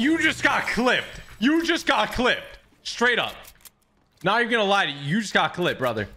You just got clipped. You just got clipped. Straight up. Now you're gonna lie to you. You just got clipped, brother.